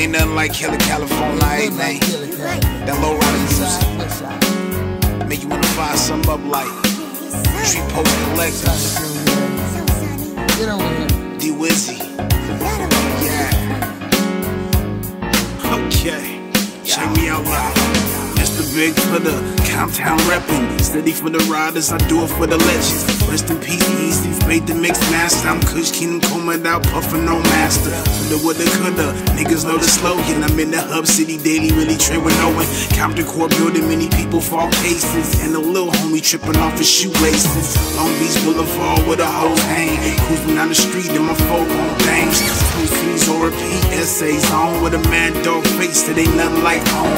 ain't nothing like Killer California, ain't man. That low rider music. Make you wanna fire something up like Tree Post Collectors. Get over here. DWeezy. Yeah. Okay. Check me out loud. Mr. Big for the Comptown reppin'. Steady for the riders, I do it for the legends. Rest in peace, Eazy. Made the mix master. I'm Kush King, combing out, puffin' no master. Coulda, woulda, coulda. Niggas know the slogan. I'm in the hub city daily, really train with no one. Compton Core building, many people fall cases. And a little homie trippin' off his shoelaces. Long Beach Boulevard with a whole hang. Cruising down the street in my folk on things. Essays on with a mad dog face that ain't nothing like home.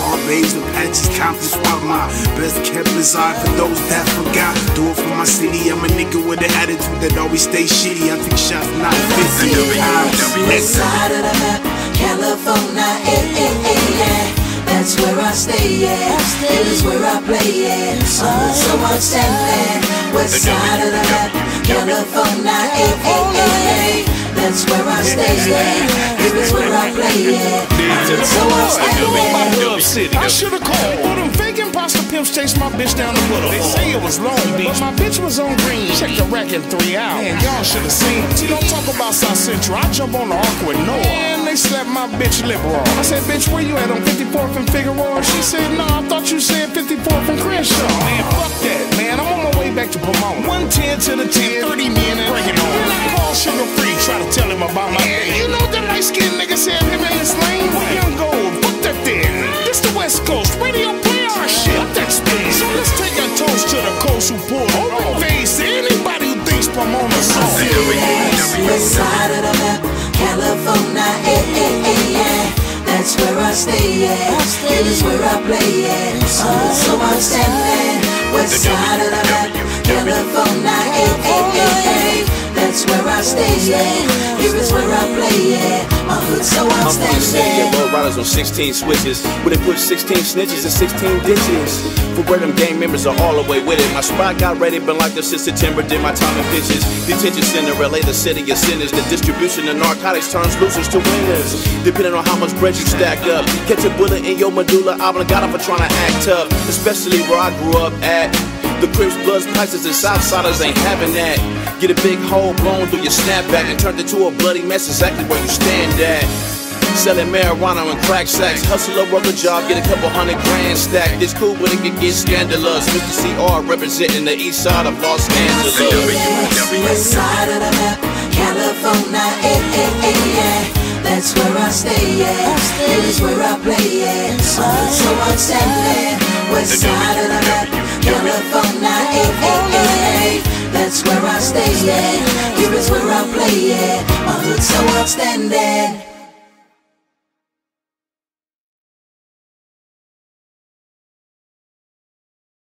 Tar babes, Apaches, Compton swap my best kept aside for those that forgot. Do it for my city. I'm a nigga with an attitude that always stays shitty. I take shots not 50 times. West side of the map, California, eh, eh, eh, yeah. That's where I stay, yeah. It is where I play, yeah. Uh, so I'm standing. West side of the map, California, eh, eh, eh, yeah. That's where I stay, yeah. I yeah. I'm. I should've called. All them fake imposter pimps chased my bitch down the middle. They say it was Long Beach, but my bitch was on green. Check the rack in three hours. Man, y'all should've seen. See, don't talk about South Central. I jump on the arc with Noah. And they slapped my bitch lip raw. I said, bitch, where you at on 54th and Figueroa? She said, no, I thought you said 54th and Crenshaw. Man, fuck that, man. I'm on my way back to Pomona. 110 to the 10, 30 minutes. Break it on. Then I call Suga Free, try to tell him about my day. You know the light skinned nigga said him pulled open face. Anybody who thinks Pomona's soft. West side of the map, California, eh, eh, eh, yeah. That's where I stay, yeah. It is where I play, yeah. Uh, so I'm standing. West side of the map, California, eh, eh, eh, eh. That's where I stay, yeah. Here is where I play, yeah. Hood, so I'm I'm from the city, standing. yeah, riders on 16 switches. Where they put 16 snitches and 16 ditches. For where them gang members are all the way with it. My spot got ready, been like this since September. Did my time in pitches. Detention center, LA, the city of sinners. The distribution of narcotics turns losers to winners. Depending on how much bread you stack up. Catch a bullet in your medulla oblongata for trying to act tough. Especially where I grew up at. The Crips, Bloods, Pirus, and Southsiders ain't having that. Get a big hole blown through your snapback and turned into a bloody mess exactly where you stand at. Selling marijuana and crack sacks. Hustle a rubber job, get a couple hundred grand stacked. It's cool, but it can get scandalous. Mr. CR representing the east side of Los Angeles. West side of the map, California, eh, eh, eh, yeah. That's where I stay, yeah. It is where I play, yeah. So I'm standing. West side of the map, Eh, eh. That's where I stay, yeah. Here is where I play, yeah. My hood, so I'm standing.